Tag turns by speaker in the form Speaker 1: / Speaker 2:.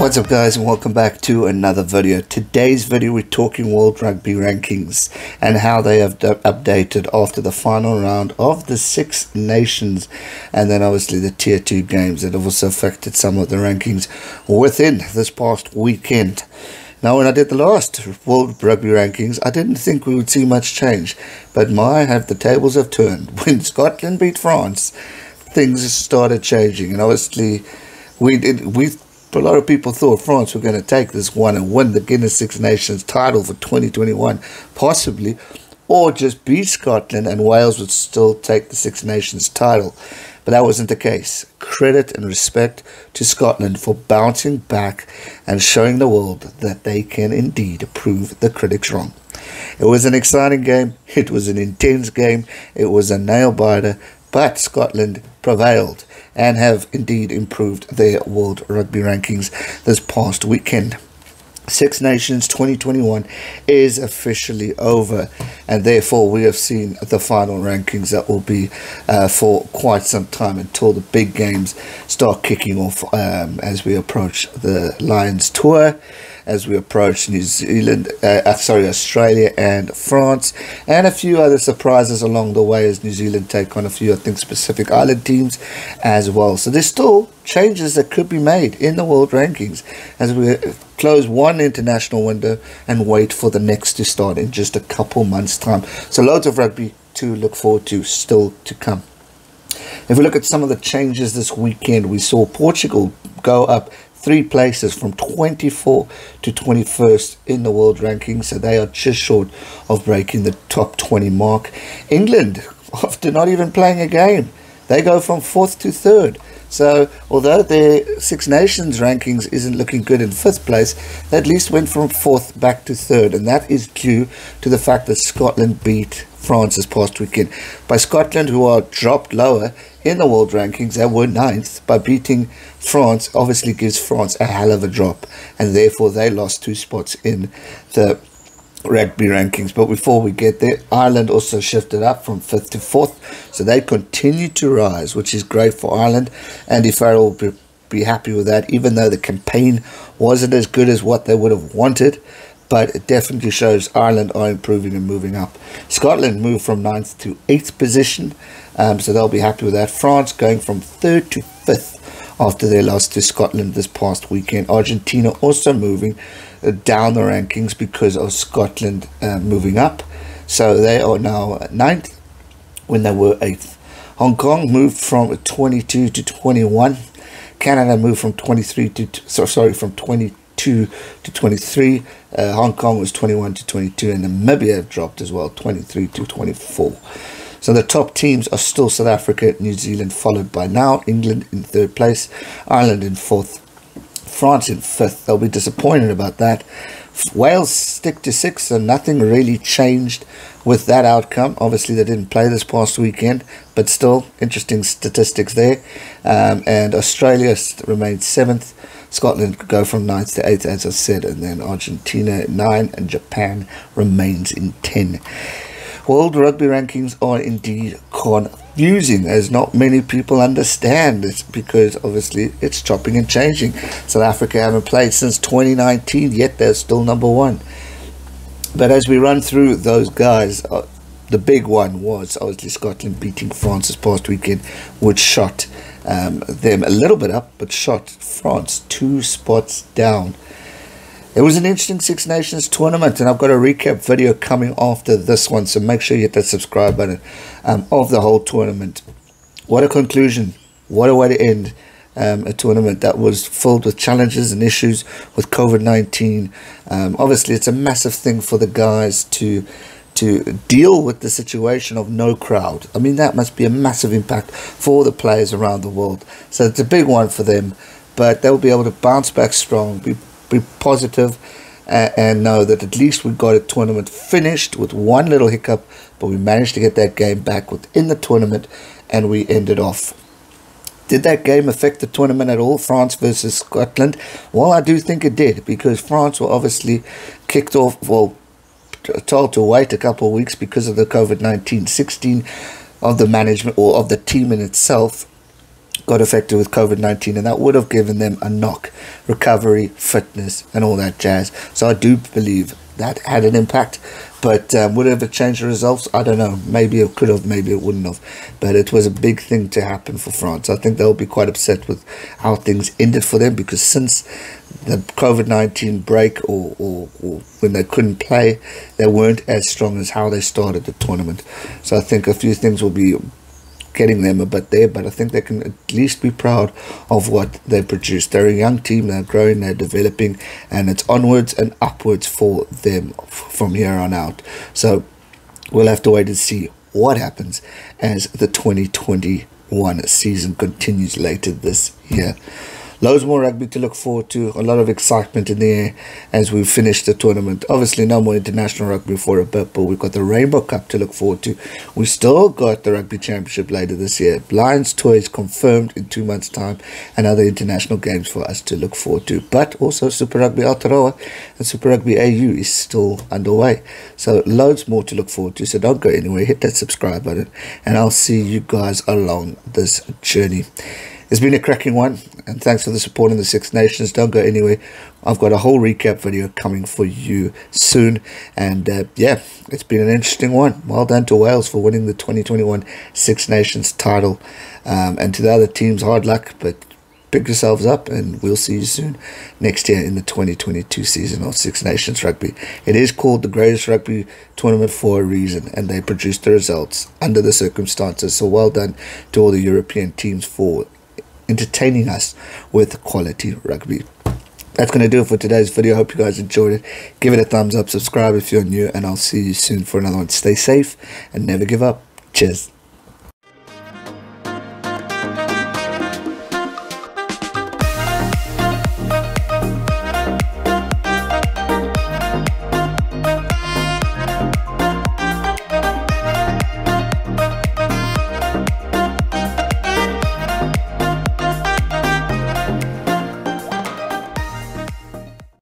Speaker 1: What's up guys and welcome back to another video. Today's video we're talking World Rugby rankings and how they have updated after the final round of the Six Nations and then obviously the Tier 2 games that have also affected some of the rankings within this past weekend. Now when I did the last World Rugby rankings I didn't think we would see much change but my have the tables have turned. When Scotland beat France things started changing and obviously we did we a lot of people thought France were going to take this one and win the Guinness Six Nations title for 2021, possibly, or just beat Scotland and Wales would still take the Six Nations title. But that wasn't the case. Credit and respect to Scotland for bouncing back and showing the world that they can indeed prove the critics wrong. It was an exciting game, it was an intense game, it was a nail biter, but Scotland prevailed and have indeed improved their World Rugby rankings this past weekend. Six Nations 2021 is officially over, and therefore we have seen the final rankings that will be uh, for quite some time until the big games start kicking off um, as we approach the Lions Tour as we approach New Zealand, uh, uh, sorry, Australia and France, and a few other surprises along the way as New Zealand take on a few, I think, specific island teams as well. So there's still changes that could be made in the world rankings as we close one international window and wait for the next to start in just a couple months' time. So loads of rugby to look forward to still to come. If we look at some of the changes this weekend, we saw Portugal go up three places from 24 to 21st in the world ranking, so they are just short of breaking the top 20 mark. England, after not even playing a game, they go from fourth to third. So, although their Six Nations rankings isn't looking good in fifth place, they at least went from fourth back to third, and that is due to the fact that Scotland beat France this past weekend. By Scotland, who are dropped lower in the world rankings, they were ninth. By beating France, obviously gives France a hell of a drop, and therefore they lost two spots in the rugby rankings. But before we get there, Ireland also shifted up from fifth to fourth, so they continue to rise, which is great for Ireland. Andy Farrell will be, be happy with that, even though the campaign wasn't as good as what they would have wanted. But it definitely shows Ireland are improving and moving up. Scotland moved from ninth to eighth position, um, so they'll be happy with that. France going from third to fifth after their loss to Scotland this past weekend. Argentina also moving down the rankings because of Scotland uh, moving up. So they are now ninth when they were eighth. Hong Kong moved from 22 to 21. Canada moved from 23 to so sorry from 22 to 23. Uh, Hong Kong was 21 to 22, and Namibia have dropped as well, 23 to 24. So the top teams are still South Africa, New Zealand, followed by now England in third place, Ireland in fourth, France in fifth. They'll be disappointed about that. Wales stick to six, and nothing really changed with that outcome. Obviously, they didn't play this past weekend, but still interesting statistics there. Um, and Australia remains seventh. Scotland go from ninth to eighth, as I said, and then Argentina nine, and Japan remains in ten. World rugby rankings are indeed confusing as not many people understand it because obviously it's chopping and changing. South Africa haven't played since 2019 yet they're still number one. But as we run through those guys, uh, the big one was obviously Scotland beating France this past weekend, which shot um, them a little bit up, but shot France two spots down. It was an interesting Six Nations tournament, and I've got a recap video coming after this one, so make sure you hit that subscribe button um, of the whole tournament. What a conclusion! What a way to end um, a tournament that was filled with challenges and issues with COVID 19. Um, obviously, it's a massive thing for the guys to to deal with the situation of no crowd. I mean, that must be a massive impact for the players around the world. So it's a big one for them, but they'll be able to bounce back strong, be be positive and, and know that at least we got a tournament finished with one little hiccup, but we managed to get that game back within the tournament and we ended off. Did that game affect the tournament at all, France versus Scotland? Well, I do think it did because France were obviously kicked off, well, told to wait a couple of weeks because of the COVID 19 16 of the management or of the team in itself got affected with COVID 19, and that would have given them a knock, recovery, fitness, and all that jazz. So I do believe that had an impact. But um, would it have changed the results? I don't know. Maybe it could have, maybe it wouldn't have. But it was a big thing to happen for France. I think they'll be quite upset with how things ended for them because since the COVID 19 break or, or, or when they couldn't play, they weren't as strong as how they started the tournament. So I think a few things will be getting them a bit there, but I think they can at least be proud of what they produced. They're a young team, they're growing, they're developing, and it's onwards and upwards for them from here on out. So we'll have to wait and see what happens as the 2021 season continues later this year loads more rugby to look forward to. A lot of excitement in the air as we finish the tournament. Obviously, no more international rugby for a bit, but we've got the Rainbow Cup to look forward to. We still got the Rugby Championship later this year. Lions Toys confirmed in two months' time, and other international games for us to look forward to. But also Super Rugby Aotearoa and Super Rugby AU is still underway. So loads more to look forward to. So don't go anywhere. Hit that subscribe button, and I'll see you guys along this journey. It's been a cracking one, and thanks for the support in the Six Nations. Don't go anywhere. I've got a whole recap video coming for you soon, and uh, yeah, it's been an interesting one. Well done to Wales for winning the 2021 Six Nations title, um, and to the other teams, hard luck, but pick yourselves up and we'll see you soon next year in the 2022 season of Six Nations Rugby. It is called the greatest rugby tournament for a reason and they produced the results under the circumstances. So well done to all the European teams for entertaining us with quality rugby. That's going to do it for today's video. I Hope you guys enjoyed it. Give it a thumbs up, subscribe if you're new, and I'll see you soon for another one. Stay safe and never give up. Cheers.